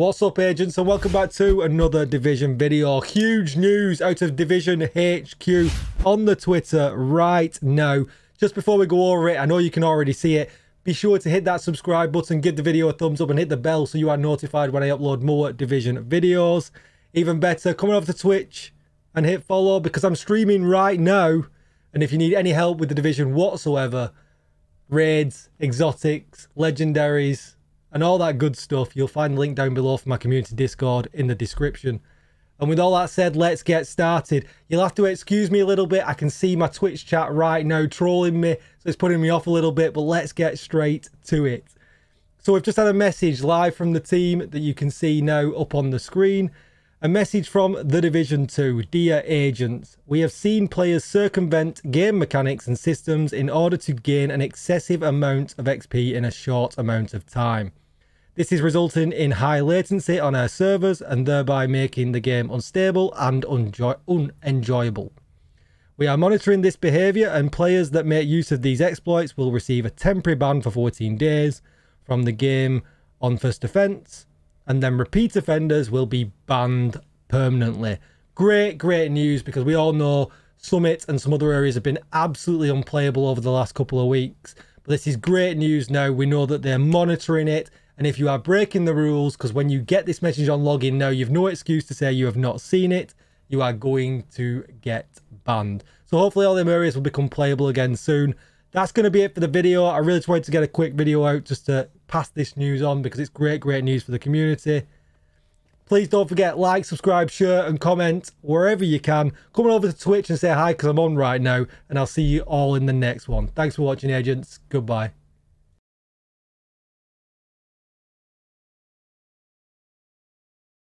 What's up agents and welcome back to another Division video. Huge news out of Division HQ on the Twitter right now. Just before we go over it, I know you can already see it. Be sure to hit that subscribe button, give the video a thumbs up and hit the bell so you are notified when I upload more Division videos. Even better, come over to Twitch and hit follow because I'm streaming right now. And if you need any help with the Division whatsoever, raids, exotics, legendaries, and all that good stuff. You'll find the link down below for my community Discord in the description. And with all that said, let's get started. You'll have to excuse me a little bit. I can see my Twitch chat right now trolling me, so it's putting me off a little bit, but let's get straight to it. So we've just had a message live from the team that you can see now up on the screen. A message from The Division 2. Dear agents, we have seen players circumvent game mechanics and systems in order to gain an excessive amount of XP in a short amount of time. This is resulting in high latency on our servers and thereby making the game unstable and unenjoyable. We are monitoring this behaviour and players that make use of these exploits will receive a temporary ban for 14 days from the game on first offence and then repeat offenders will be banned permanently. Great, great news because we all know Summit and some other areas have been absolutely unplayable over the last couple of weeks. But this is great news now. We know that they're monitoring it and if you are breaking the rules, because when you get this message on login now, you've no excuse to say you have not seen it, you are going to get banned. So hopefully all them areas will become playable again soon. That's going to be it for the video. I really just wanted to get a quick video out just to pass this news on because it's great, great news for the community. Please don't forget, like, subscribe, share, and comment wherever you can. Come on over to Twitch and say hi because I'm on right now. And I'll see you all in the next one. Thanks for watching, agents. Goodbye.